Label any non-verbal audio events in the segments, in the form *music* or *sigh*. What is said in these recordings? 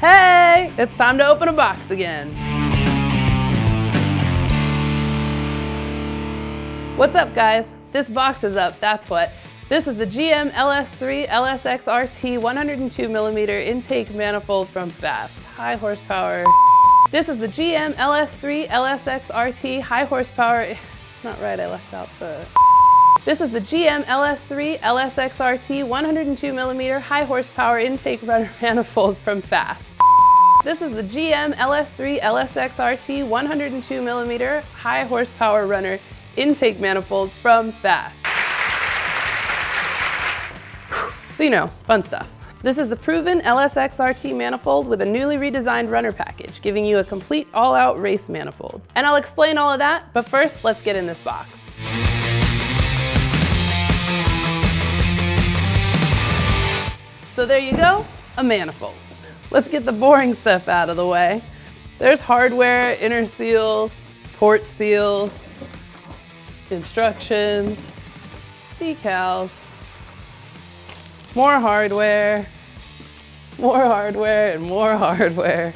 Hey, it's time to open a box again. What's up guys? This box is up, that's what. This is the GM LS3 LSX RT 102mm intake manifold from Fast. High horsepower. This is the GM LS3 LSX RT high horsepower. *laughs* It's not right, I left out the. This is the GM LS3 LSXRT 102mm high horsepower intake runner *laughs* manifold from Fast. This is the GM LS3 LSXRT 102mm high horsepower runner intake manifold from Fast. So you know, fun stuff. This is the proven LSXRT manifold with a newly redesigned runner package, giving you a complete all-out race manifold. And I'll explain all of that, but first, let's get in this box. So there you go, a manifold. Let's get the boring stuff out of the way. There's hardware, inner seals, port seals, instructions, decals, more hardware, more hardware, and more hardware.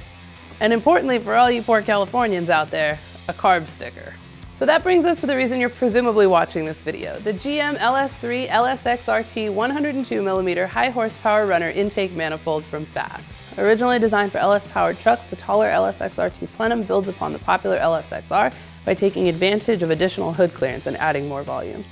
And importantly for all you poor Californians out there, a carb sticker. So that brings us to the reason you're presumably watching this video, the GM LS3 LSX RT 102mm high horsepower runner intake manifold from Fast. Originally designed for LS powered trucks, the taller LSX RT Plenum builds upon the popular LSXR by taking advantage of additional hood clearance and adding more volume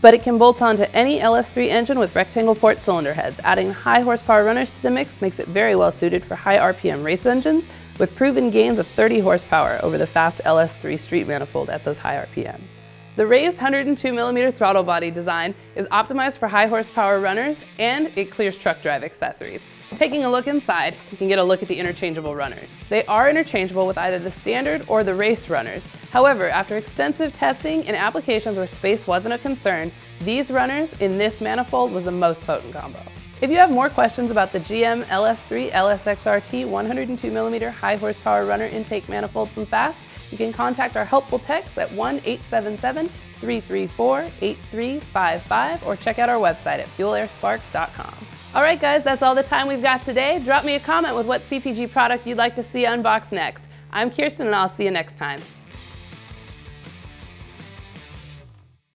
but it can bolt onto any LS3 engine with rectangle port cylinder heads. Adding high horsepower runners to the mix makes it very well suited for high RPM race engines with proven gains of 30 horsepower over the fast LS3 street manifold at those high RPMs. The raised 102mm throttle body design is optimized for high horsepower runners and it clears truck drive accessories. Taking a look inside, you can get a look at the interchangeable runners. They are interchangeable with either the standard or the race runners. However, after extensive testing in applications where space wasn't a concern, these runners in this manifold was the most potent combo. If you have more questions about the GM LS3 LSXRT 102mm high horsepower runner intake manifold from Fast, you can contact our helpful techs at 1-877-334-8355 or check out our website at fuelairspark.com. All right, guys, that's all the time we've got today. Drop me a comment with what CPG product you'd like to see unboxed next. I'm Kirstin, and I'll see you next time.